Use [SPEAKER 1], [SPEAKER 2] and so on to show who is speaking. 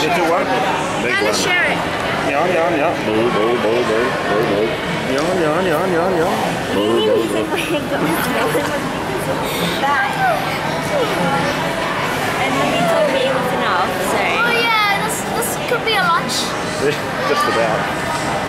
[SPEAKER 1] Dito one. Big
[SPEAKER 2] Yeah, let's share it.
[SPEAKER 1] Yan, yan, yan. Boo, boo, boo, boo, boo, boo. Yan, yan, yan, yan, yan. Boo, boo, boo.
[SPEAKER 3] Bye. And then he told me it was enough, so.
[SPEAKER 2] Oh yeah, this this could be a lunch.
[SPEAKER 1] Just about.